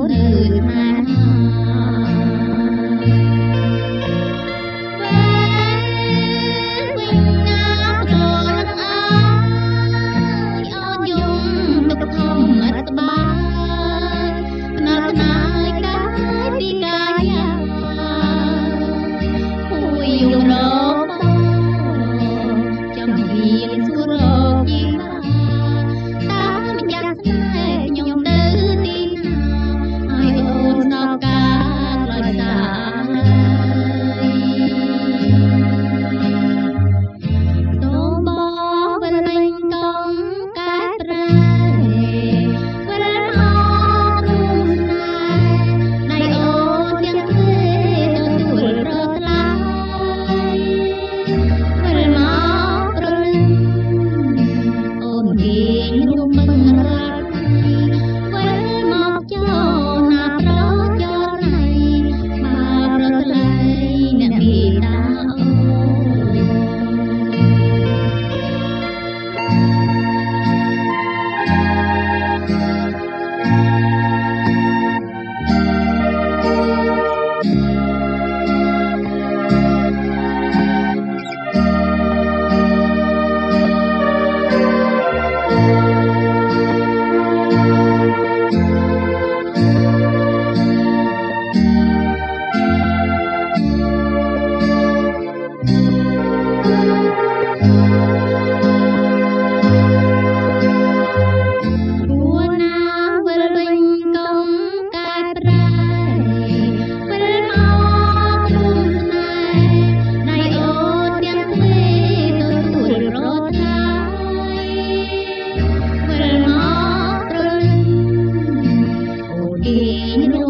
bốn 一路。